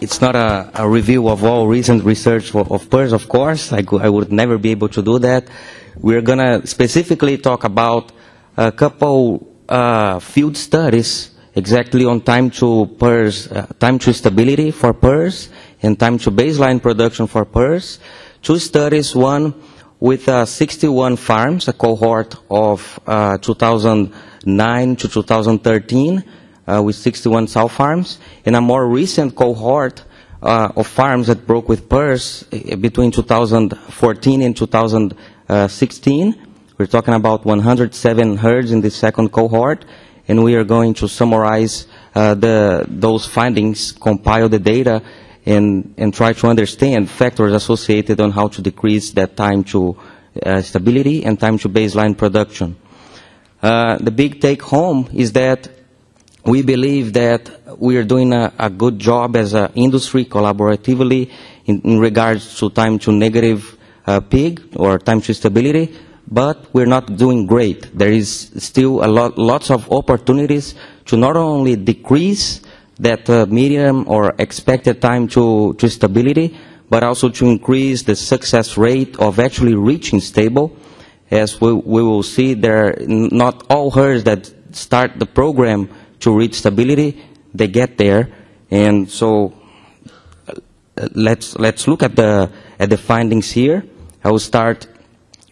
It's not a, a review of all recent research of PRRS, of course. I, I would never be able to do that. We're going to specifically talk about a couple uh, field studies exactly on time to PRRS, uh, time to stability for PRRS and time to baseline production for PRRS. Two studies, one with uh, 61 farms, a cohort of uh, 2009 to 2013, uh, with 61 sow farms, and a more recent cohort uh, of farms that broke with PRRS uh, between 2014 and 2016. We're talking about 107 herds in the second cohort, and we are going to summarize uh, the, those findings, compile the data, and, and try to understand factors associated on how to decrease that time to uh, stability and time to baseline production. Uh, the big take home is that we believe that we are doing a, a good job as an industry collaboratively in, in regards to time to negative uh, pig or time to stability, but we're not doing great. There is still a lot, lots of opportunities to not only decrease that uh, medium or expected time to, to stability, but also to increase the success rate of actually reaching stable. As we, we will see, there are not all herds that start the program to reach stability, they get there. And so uh, let's, let's look at the, at the findings here. I will start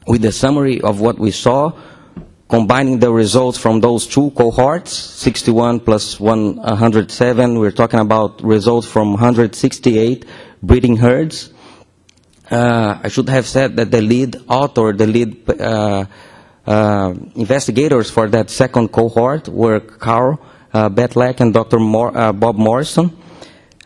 with the summary of what we saw, combining the results from those two cohorts, 61 plus 107. We're talking about results from 168 breeding herds. Uh, I should have said that the lead author, the lead uh, uh, investigators for that second cohort were Carl uh, and Dr. Mor- uh, Bob Morrison.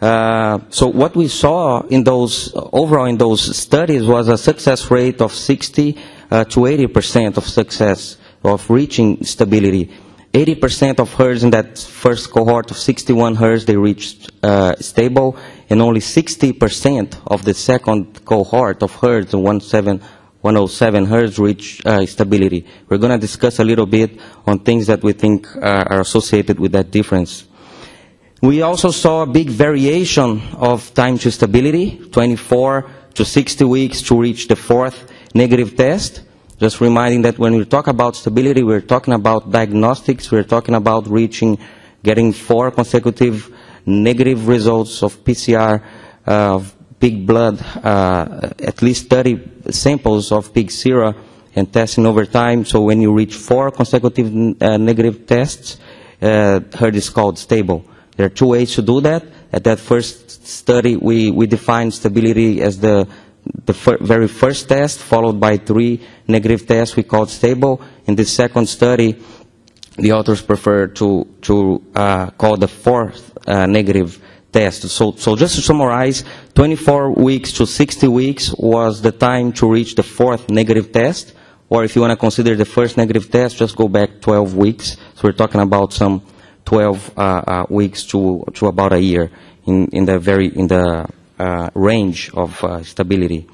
Uh, so what we saw in those overall in those studies was a success rate of 60 uh, to 80 percent of success of reaching stability. 80 percent of herds in that first cohort of 61 herds they reached uh, stable, and only 60 percent of the second cohort of herds, the 17 107 herds, reach uh, stability. We're going to discuss a little bit on things that we think uh, are associated with that difference. We also saw a big variation of time to stability, 24 to 60 weeks to reach the fourth negative test. Just reminding that when we talk about stability, we're talking about diagnostics, we're talking about reaching, getting four consecutive negative results of PCR, uh, of pig blood, uh, at least 30 samples of pig sera, and testing over time. So when you reach four consecutive uh, negative tests, uh, herd is called stable. There are two ways to do that. At that first study, we, we defined stability as the, the fir very first test, followed by three negative tests we called stable. In the second study, the authors prefer to, to uh, call the fourth uh, negative test. So, so just to summarize, 24 weeks to 60 weeks was the time to reach the fourth negative test. Or if you want to consider the first negative test, just go back 12 weeks. So we're talking about some 12 uh, uh, weeks to, to about a year in, in the very in the uh, range of uh, stability.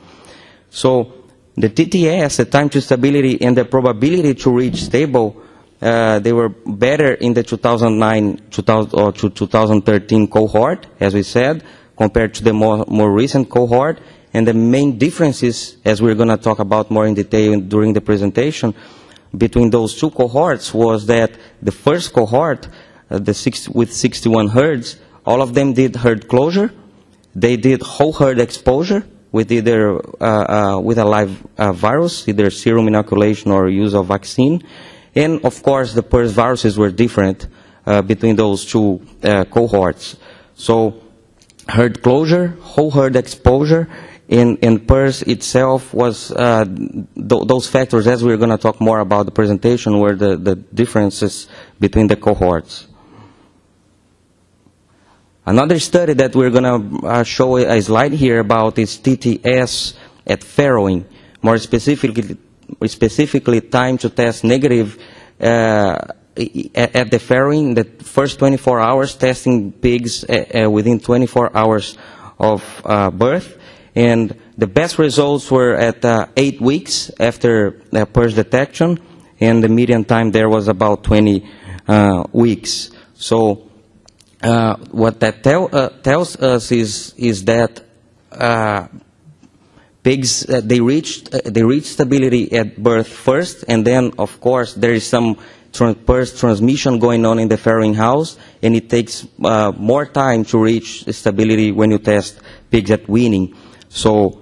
So the TTS, the time to stability, and the probability to reach stable, uh, they were better in the 2009 2000, or to 2013 cohort, as we said, compared to the more, more recent cohort. And the main differences, as we're going to talk about more in detail during the presentation, between those two cohorts was that the first cohort, uh, the six, with 61 herds, all of them did herd closure. They did whole herd exposure with either uh, uh, with a live uh, virus, either serum inoculation or use of vaccine. And of course, the PRRS viruses were different uh, between those two uh, cohorts. So, herd closure, whole herd exposure, and, and PRRS itself was uh, th- those factors, as we're going to talk more about the presentation, were the, the differences between the cohorts. Another study that we're going to uh, show a slide here about is TTS at farrowing, more specifically, specifically time to test negative uh, at, at the farrowing, the first 24 hours, testing pigs uh, uh, within 24 hours of uh, birth. And the best results were at uh, eight weeks after uh, PRRS detection, and the median time there was about 20 uh, weeks. So uh, what that tell, uh, tells us is, is that uh, pigs, uh, they, reached, uh, they reach stability at birth first, and then, of course, there is some tran birth transmission going on in the farrowing house, and it takes uh, more time to reach stability when you test pigs at weaning. So,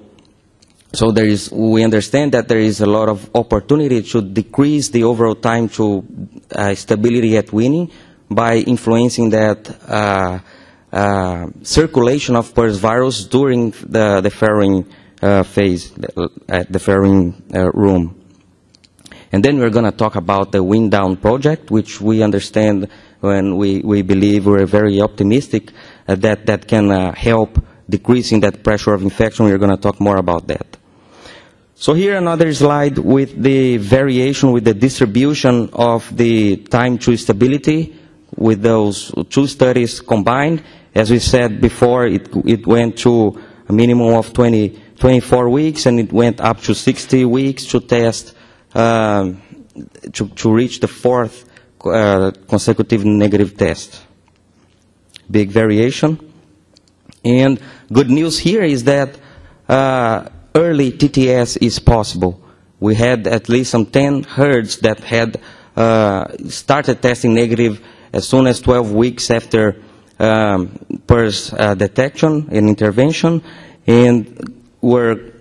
so there is, we understand that there is a lot of opportunity to decrease the overall time to uh, stability at weaning by influencing that uh, uh, circulation of PRRS virus during the, the farrowing uh, phase at the farrowing uh, room. And then we're going to talk about the wind down project, which we understand when we, we believe we're very optimistic uh, that that can uh, help decreasing that pressure of infection. We're going to talk more about that. So here another slide with the variation with the distribution of the time to stability with those two studies combined. As we said before, it, it went to a minimum of 20, 24 weeks and it went up to 60 weeks to test, um, to, to reach the fourth uh, consecutive negative test. Big variation. And good news here is that uh, early TTS is possible. We had at least some 10 herds that had uh, started testing negative as soon as 12 weeks after um, PRRS uh, detection and intervention, and were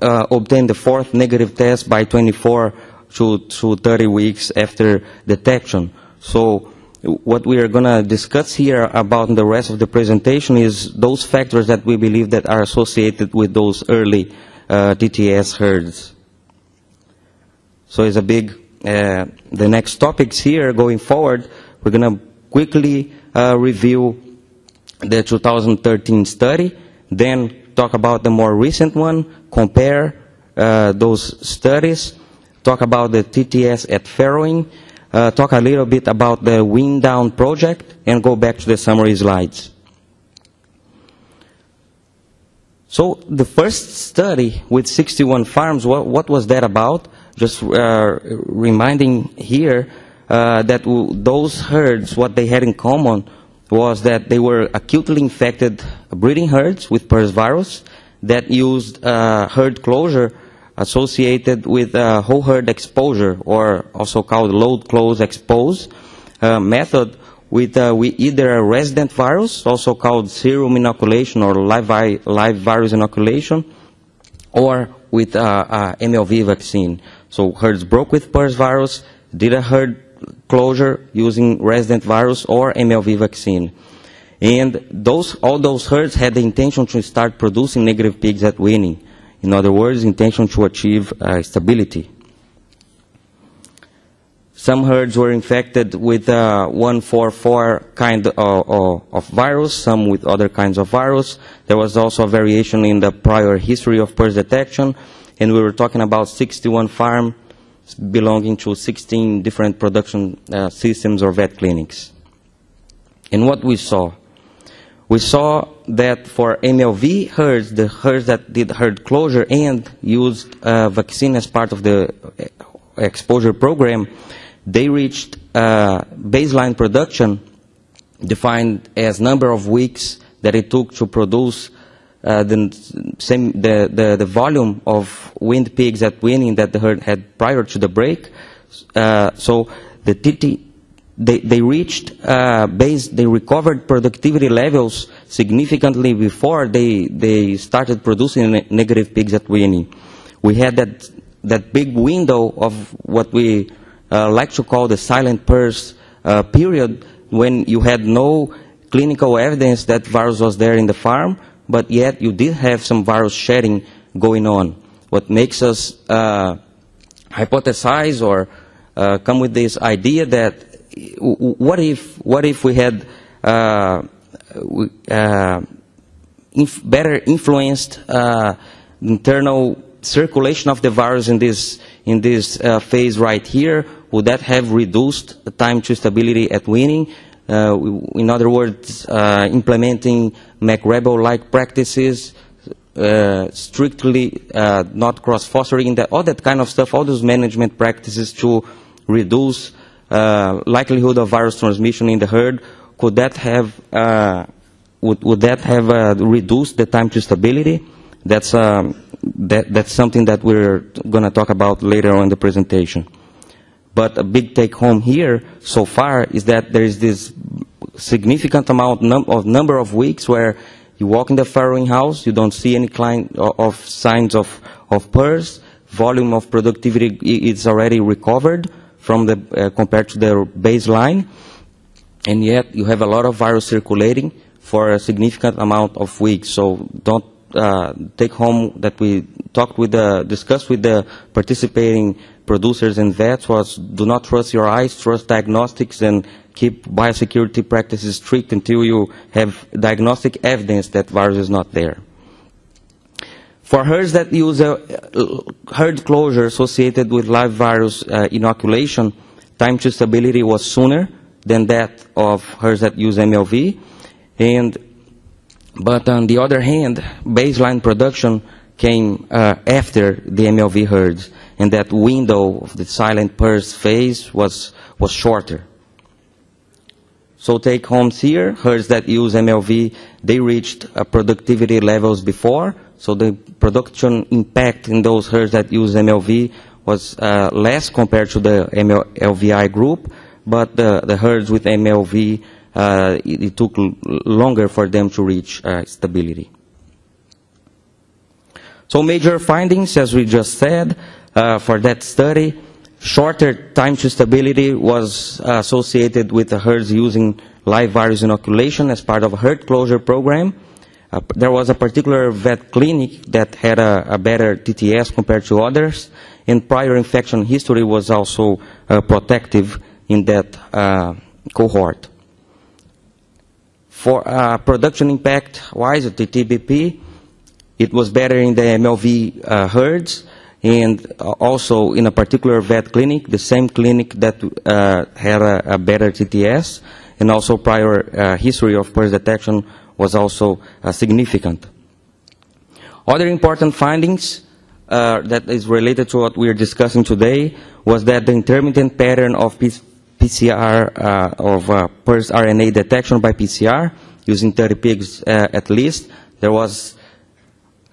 uh, obtained the fourth negative test by 24 to, to 30 weeks after detection. So what we are going to discuss here about the rest of the presentation is those factors that we believe that are associated with those early uh, TTS herds. So it's a big, uh, the next topics here going forward, we're going to quickly uh, review the 2013 study, then talk about the more recent one, compare uh, those studies, talk about the TTS at farrowing, uh, talk a little bit about the wind down project, and go back to the summary slides. So the first study with 61 farms, what, what was that about? Just uh, reminding here uh, that those herds, what they had in common was that they were acutely infected breeding herds with PRRS virus that used uh, herd closure associated with uh, whole herd exposure, or also called load close expose uh, method with, uh, either a resident virus, also called serum inoculation or live, vi live virus inoculation, or with uh, MLV vaccine. So herds broke with PRRS virus, did a herd closure using resident virus or MLV vaccine. And those, all those herds had the intention to start producing negative pigs at weaning. In other words, intention to achieve uh, stability. Some herds were infected with uh, 144 kind of, of, virus, some with other kinds of virus. There was also a variation in the prior history of PRRS detection, and we were talking about 61 farm belonging to 16 different production uh, systems or vet clinics. And what we saw? We saw that for MLV herds, the herds that did herd closure and used uh, vaccine as part of the exposure program, they reached uh, baseline production defined as number of weeks that it took to produce uh, the, same, the, the, the, volume of weaned pigs at weaning that the herd had prior to the break. Uh, so the TT, they, they reached uh, base, they recovered productivity levels significantly before they, they started producing negative pigs at weaning. We had that, that big window of what we uh, like to call the silent PRRS uh, period when you had no clinical evidence that virus was there in the farm, but yet you did have some virus shedding going on. What makes us uh, hypothesize or uh, come with this idea that what if what if we had uh, uh inf better influenced uh, internal circulation of the virus in this in this uh, phase right here? Would that have reduced the time to stability at weaning? Uh, in other words, uh, implementing McREBEL-like practices, uh, strictly uh, not cross-fostering, all that kind of stuff, all those management practices to reduce uh, likelihood of virus transmission in the herd, could that have, uh, would, would that have reduced the time to stability? That's, um, that, that's something that we're going to talk about later on in the presentation. But a big take home here so far is that there is this significant amount num of number of weeks where you walk in the farrowing house, you don't see any kind of signs of, of PRRS, volume of productivity is already recovered from the, uh, compared to the baseline, and yet you have a lot of virus circulating for a significant amount of weeks. So don't uh, take home that we talked with the, discussed with the participating producers and vets was do not trust your eyes, trust diagnostics and keep biosecurity practices strict until you have diagnostic evidence that virus is not there. For herds that use a herd closure associated with live virus uh, inoculation, time to stability was sooner than that of herds that use MLV. And, but on the other hand, baseline production came uh, after the MLV herds, and that window of the silent PRRS phase was, was shorter. So take homes here, herds that use MLV, they reached uh, productivity levels before, so the production impact in those herds that use MLV was uh, less compared to the MLVI group, but the, the herds with MLV, uh, it, it, took longer for them to reach uh, stability. So major findings, as we just said, uh, for that study, shorter time to stability was associated with the herds using live virus inoculation as part of a herd closure program. Uh, there was a particular vet clinic that had a, a, better TTS compared to others, and prior infection history was also uh, protective in that uh, cohort. For uh, production impact-wise, the TBP, it was better in the MLV uh, herds, and uh, also in a particular vet clinic, the same clinic that had a, a, better TTS, and also prior history of PRRS detection was also uh, significant. Other important findings uh, that is related to what we are discussing today was that the intermittent pattern of PCR, uh, of uh, PRRS RNA detection by PCR, using 30 pigs uh, at least, there was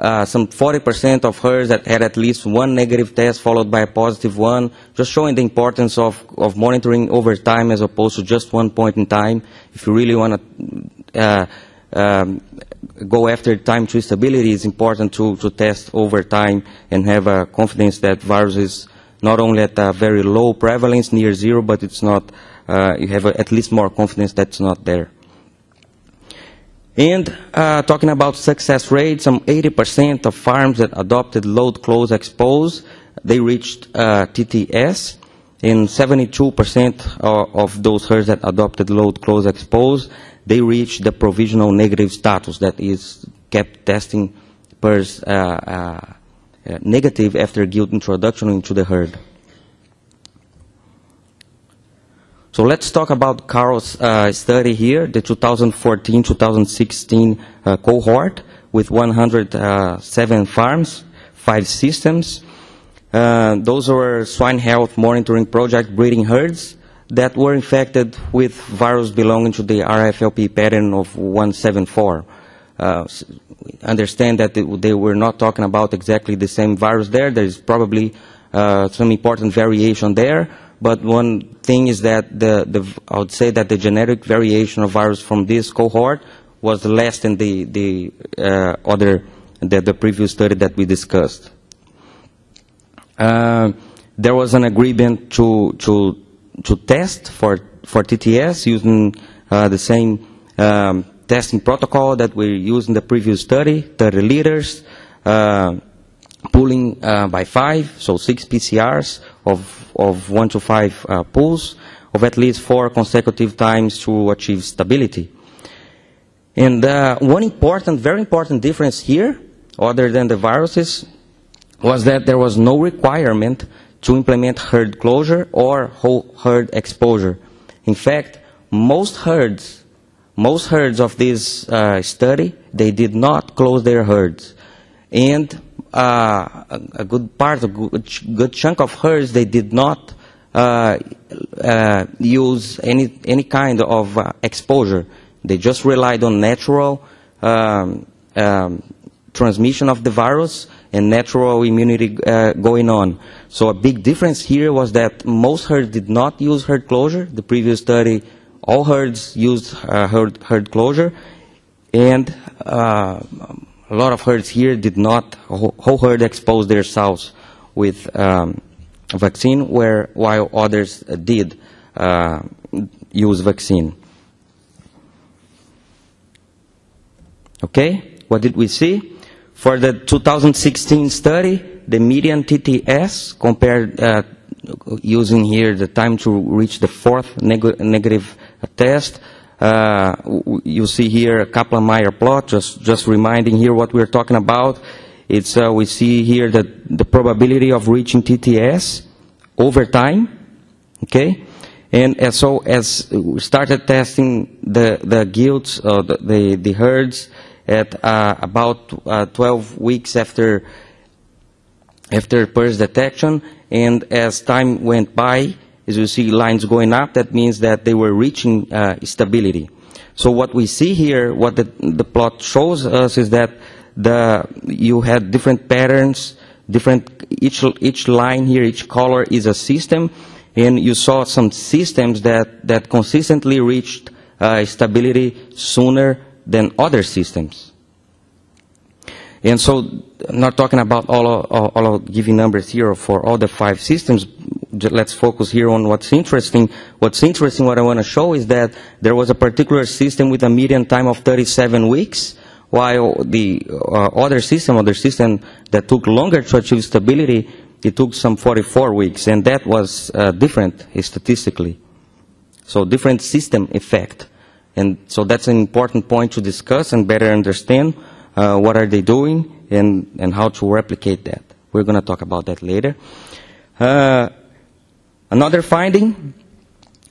uh, some 40% of herds that had at least one negative test followed by a positive one, just showing the importance of, of monitoring over time as opposed to just one point in time. If you really want to uh, um, go after time to stability, it's important to, to test over time and have a confidence that virus is not only at a very low prevalence, near zero, but it's not, uh, you have a, at least more confidence that it's not there. And uh, talking about success rate, some 80% of farms that adopted load, close, expose, they reached uh, TTS, and 72% of those herds that adopted load, close, expose, they reached the provisional negative status that is kept testing PRRS uh, uh, uh, negative after gilt introduction into the herd. So let's talk about Carl's uh, study here, the 2014-2016 uh, cohort with 107 farms, five systems. Uh, those were swine health monitoring project breeding herds that were infected with virus belonging to the RFLP pattern of 174. Uh, understand that they were not talking about exactly the same virus there. There is probably uh, some important variation there. But one thing is that the, the, I would say that the genetic variation of virus from this cohort was less than the, the uh, other, the, the previous study that we discussed. Uh, there was an agreement to, to to test for, for TTS using uh, the same um, testing protocol that we used in the previous study, 30 liters, uh, pooling uh, by five, so six PCRs of, of one to five uh, pools of at least four consecutive times to achieve stability. And uh, one important, very important difference here, other than the viruses, was that there was no requirement to implement herd closure or whole herd exposure. In fact, most herds, most herds of this uh, study, they did not close their herds. And uh, a, good part, a good, good, chunk of herds, they did not uh, uh, use any, any kind of uh, exposure. They just relied on natural um, um, transmission of the virus and natural immunity uh, going on. So a big difference here was that most herds did not use herd closure. The previous study, all herds used herd, herd closure, and a lot of herds here did not, whole, herd exposed themselves with um, vaccine, where while others did uh, use vaccine. Okay, what did we see? For the 2016 study, the median TTS compared uh, using here the time to reach the fourth neg negative test. Uh, you see here a Kaplan-Meier plot, just, just reminding here what we're talking about. It's, uh, we see here that the probability of reaching TTS over time, okay? And as so as we started testing the, the gilts, uh, the, the, the herds, at uh, about uh, 12 weeks after after PRRS detection, and as time went by, as you see lines going up, that means that they were reaching uh, stability. So what we see here, what the, the plot shows us is that the, you had different patterns, different, each, each line here, each color is a system, and you saw some systems that, that consistently reached uh, stability sooner than other systems. And so, I'm not talking about all, all, all of giving numbers here for all the five systems. Let's focus here on what's interesting. What's interesting, what I want to show is that there was a particular system with a median time of 37 weeks, while the uh, other system, other system that took longer to achieve stability, it took some 44 weeks, and that was uh, different statistically. So different system effect. And so that's an important point to discuss and better understand uh, what are they doing and, and how to replicate that. We're going to talk about that later. Uh, another finding,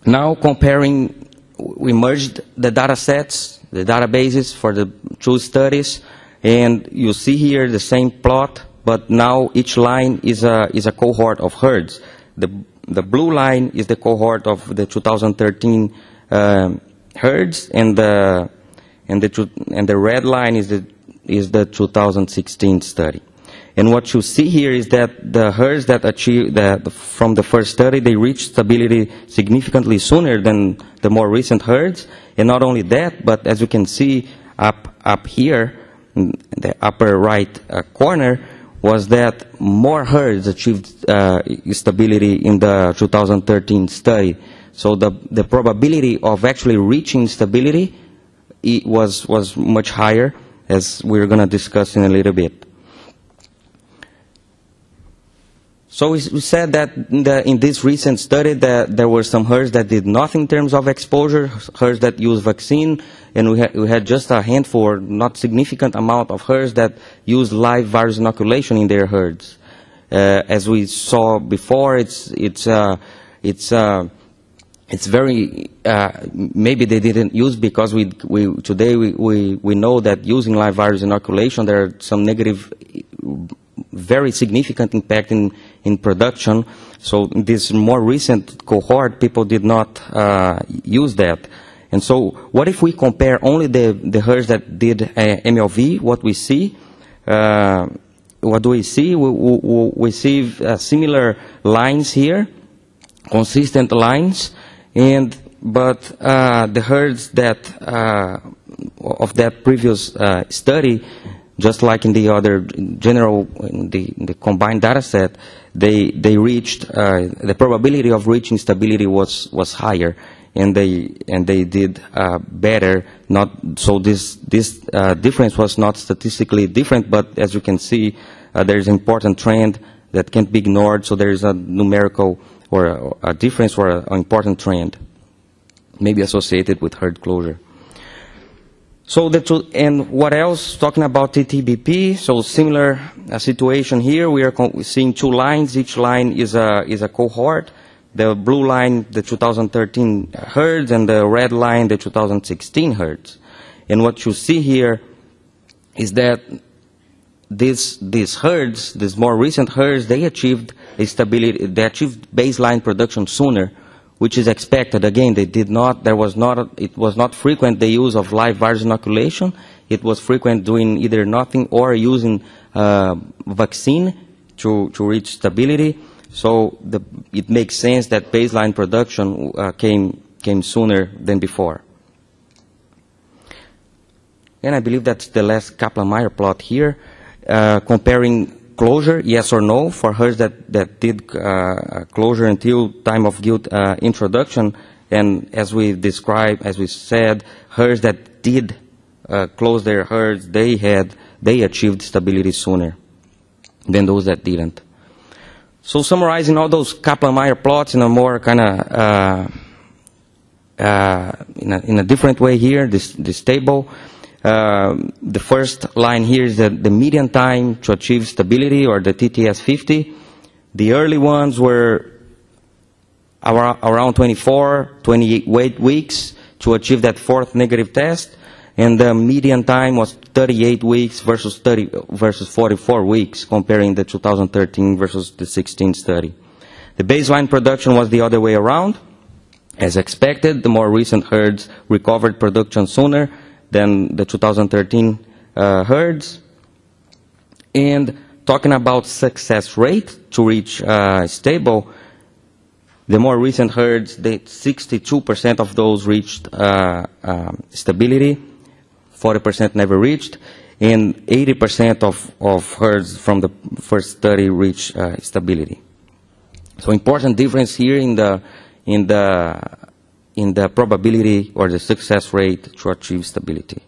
now comparing, we merged the data sets, the databases for the two studies, and you see here the same plot, but now each line is a, is a cohort of herds. The, the blue line is the cohort of the 2013 um, herds, and the, and, the, and the red line is the is the 2016 study. And what you see here is that the herds that achieved that from the first study, they reached stability significantly sooner than the more recent herds. And not only that, but as you can see up, up here, the upper right uh, corner, was that more herds achieved uh, stability in the 2013 study. So the, the probability of actually reaching stability was, was much higher as we're going to discuss in a little bit. So we, said that in, the, in, this recent study that there were some herds that did nothing in terms of exposure, herds that used vaccine, and we, ha we had just a handful, not significant amount of herds that used live virus inoculation in their herds. Uh, as we saw before, it's, it's, uh, it's uh, it's very uh, maybe they didn't use because we, we today we, we, we know that using live virus inoculation there are some negative very significant impact in, in production. So this more recent cohort people did not uh, use that. And so what if we compare only the, the herds that did uh, MLV what we see uh, what do we see? We, we, we see uh, similar lines here consistent lines. And but uh, the herds that uh, of that previous uh, study, just like in the other general, in the, in the combined data set, they they reached uh, the probability of reaching stability was was higher, and they and they did uh, better. Not so this this uh, difference was not statistically different, but as you can see, there is an important trend that can't be ignored. So there is a numerical or a, a difference or an important trend, maybe associated with herd closure. So and what else? Talking about TTBP, so similar uh, situation here. We are seeing two lines. Each line is a is a cohort. The blue line, the 2013 herds, and the red line, the 2016 herds. And what you see here is that these, these herds, these more recent herds, they achieved a stability, they achieved baseline production sooner, which is expected. Again, they did not, there was not, it was not frequent the use of live virus inoculation. It was frequent doing either nothing or using uh, vaccine to, to reach stability. So the, it makes sense that baseline production uh, came, came sooner than before. And I believe that's the last Kaplan-Meier plot here, uh, comparing closure, yes or no, for herds that, that did uh, closure until time of gilt uh, introduction. And as we described, as we said, herds that did uh, close their herds, they had, they achieved stability sooner than those that didn't. So summarizing all those Kaplan-Meier plots in a more kind of uh, uh, in, a, in a different way here, this, this table. Uh, the first line here is the, the median time to achieve stability, or the TTS 50. The early ones were around, around 24, 28 weeks to achieve that fourth negative test, and the median time was 38 weeks versus 30 versus 44 weeks, comparing the 2013 versus the 16 study. The baseline production was the other way around. As expected, the more recent herds recovered production sooner than the 2013 uh, herds. And talking about success rate to reach uh, stable, the more recent herds, 62% of those reached uh, um, stability, 40% never reached, and 80% of, of herds from the first study reached uh, stability. So important difference here in the in the in the probability or the success rate to achieve stability.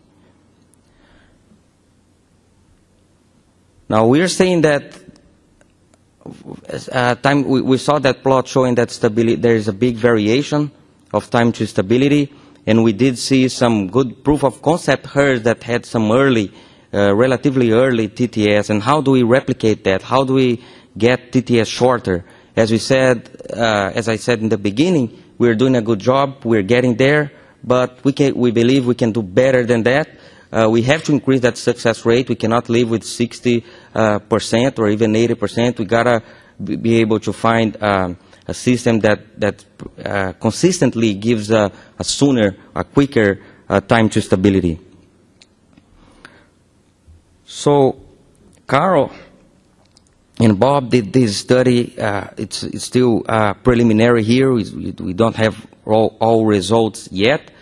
Now we are saying that uh, time we, we, saw that plot showing that stability there is a big variation of time to stability, and we did see some good proof of concept herds that had some early, uh, relatively early TTS. And how do we replicate that? How do we get TTS shorter? As we said, uh, as I said in the beginning, we're doing a good job. We're getting there, but we, can, we believe we can do better than that. Uh, we have to increase that success rate. We cannot live with 60 uh, percent or even 80 percent. We gotta be able to find um, a system that that uh, consistently gives a, a, sooner, a quicker uh, time to stability. So, Carl and Bob did this study. Uh, it's, it's, still uh, preliminary here. We, we don't have all, all, results yet.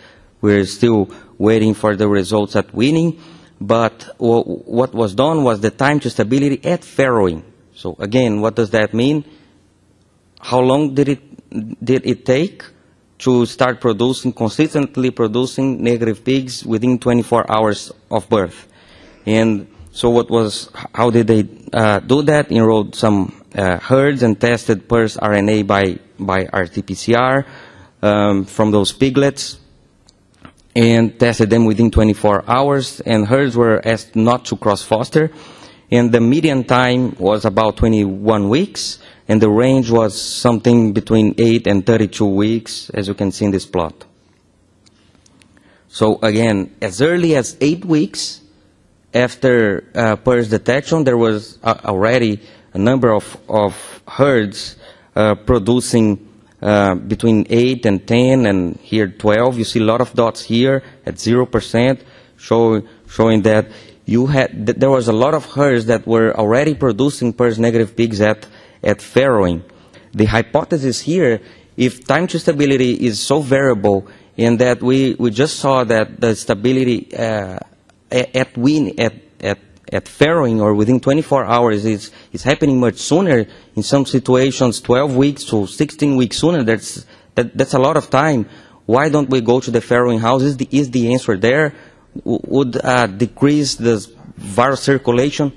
We're still waiting for the results at weaning. But what was done was the time to stability at farrowing. So again, what does that mean? How long did it, did it take to start producing, consistently producing negative pigs within 24 hours of birth? And so what was, how did they uh, do that? Enrolled some uh, herds and tested PRRS RNA by, by RT-PCR um, from those piglets and tested them within 24 hours and herds were asked not to cross-foster and the median time was about 21 weeks and the range was something between 8 and 32 weeks as you can see in this plot. So again, as early as 8 weeks after uh, detection, there was uh, already a number of, of herds uh, producing uh, between 8 and 10 and here 12. You see a lot of dots here at 0%, show, showing that you had, th there was a lot of herds that were already producing PRRS negative pigs at, at farrowing. The hypothesis here, if time to stability is so variable in that we, we just saw that the stability uh, at wean, at, at, at farrowing or within 24 hours is, is happening much sooner. In some situations, 12 weeks to 16 weeks sooner. That's, that, that's a lot of time. Why don't we go to the farrowing house? Is the, is the answer there? would uh, decrease the virus circulation?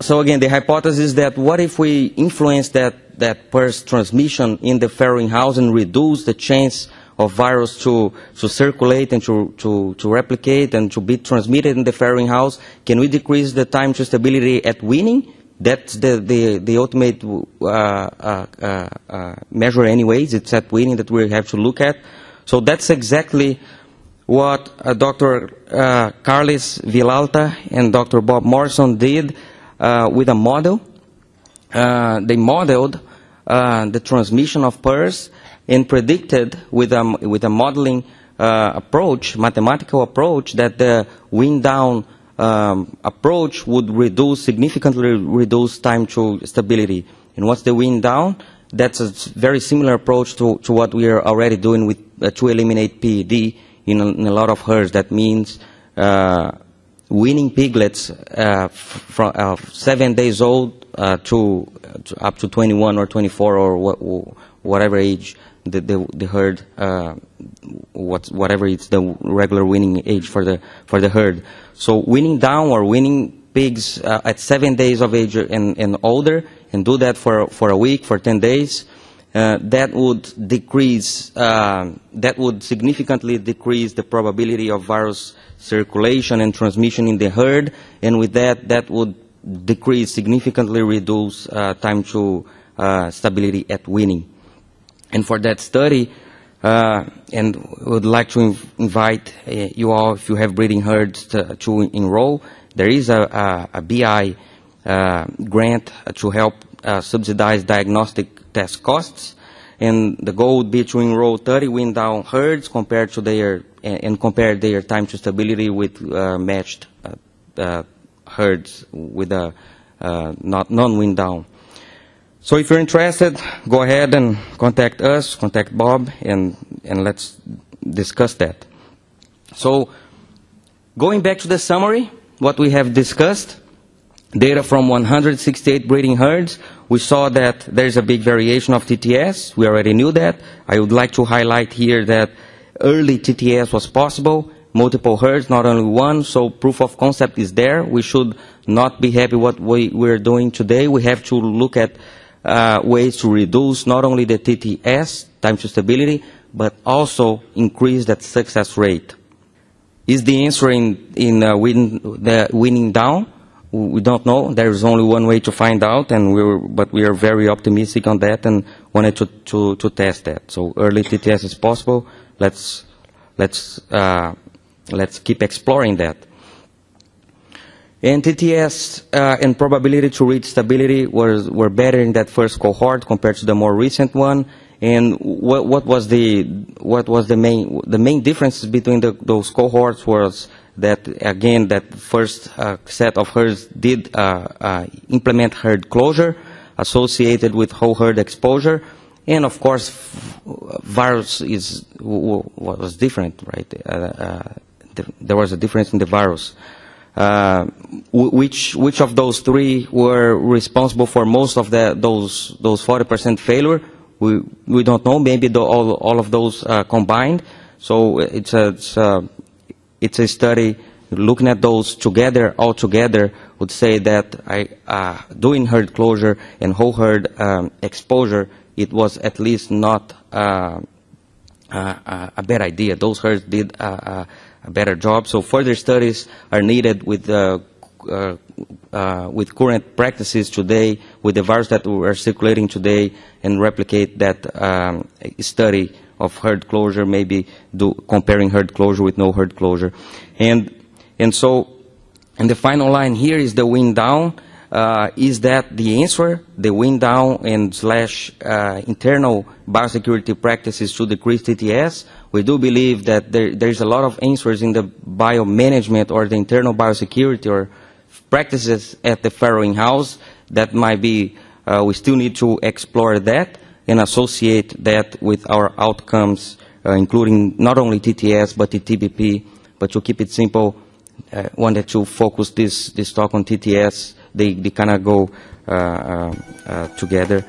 So again, the hypothesis is that what if we influence that, that PRRS transmission in the farrowing house and reduce the chance of virus to, to circulate and to, to, to replicate and to be transmitted in the farrowing house? Can we decrease the time to stability at weaning? That's the, the, the ultimate uh, uh, uh, uh, measure anyways. It's at weaning that we have to look at. So that's exactly what uh, Dr. Uh, Carles Vilalta and Dr. Bob Morrison did with a model. They modeled the transmission of PRRS and predicted with a, with a modeling uh, approach, mathematical approach, that the wind down um, approach would reduce, significantly reduce time to stability. And what's the wind down? That's a very similar approach to, to what we are already doing with, uh, to eliminate PED in a, in a lot of herds. That means uh, weaning piglets uh, from uh, seven days old uh, to, to, up to 21 or 24 or wh whatever age the, herd, uh, what, whatever it's the regular weaning age for the, for the herd. So weaning down or weaning pigs uh, at seven days of age and, and older, and do that for, for a week, for 10 days, uh, that would decrease, uh, that would significantly decrease the probability of virus circulation and transmission in the herd, and with that, that would decrease, significantly reduce uh, time to uh, stability at weaning. And for that study, uh, and would like to inv invite uh, you all, if you have breeding herds, to, to enroll. There is a, a, a BI uh, grant to help uh, subsidize diagnostic test costs, and the goal would be to enroll 30 wind down herds compared to their and, compare their time to stability with uh, matched uh, herds with a not non-wind down. So if you're interested, go ahead and contact us, contact Bob, and, and let's discuss that. So going back to the summary, what we have discussed, data from 168 breeding herds, we saw that there's a big variation of TTS. We already knew that. I would like to highlight here that early TTS was possible, multiple herds, not only one, so proof of concept is there. We should not be happy what we, we're doing today. We have to look at uh, ways to reduce not only the TTS, time to stability, but also increase that success rate. Is the answer in, in uh, win, the winning down? We don't know. There is only one way to find out, and we're, but we are very optimistic on that and wanted to, to, to test that. So early TTS is possible. Let's, let's, uh, let's keep exploring that. And TTS uh, and probability to reach stability were, were better in that first cohort compared to the more recent one. And what, what was the what was the main the main difference between the, those cohorts was that again that first uh, set of herds did uh, uh implement herd closure associated with whole herd exposure, and of course virus is was different, right? Uh, uh, there was a difference in the virus. Uh, which which of those three were responsible for most of the, those those 40% failure? We we don't know. Maybe the, all all of those uh, combined. So it's a it's a, it's a study looking at those together, all together, would say that I, uh, doing herd closure and whole herd um, exposure, it was at least not uh, uh, a bad idea. Those herds did uh, a better job. So further studies are needed with uh, uh, uh, with current practices today, with the virus that we are circulating today, and replicate that um, study of herd closure, maybe do comparing herd closure with no herd closure. And, and so, and the final line here is the wind down. Uh, is that the answer, the wind down and slash uh, internal biosecurity practices to decrease TTS, we do believe that there, there's a lot of answers in the biomanagement or the internal biosecurity or practices at the farrowing house that might be, uh, we still need to explore that and associate that with our outcomes, uh, including not only TTS, but the TBP. But to keep it simple, uh, wanted to focus this, this talk on TTS. They, they kind of go uh, uh, uh, together.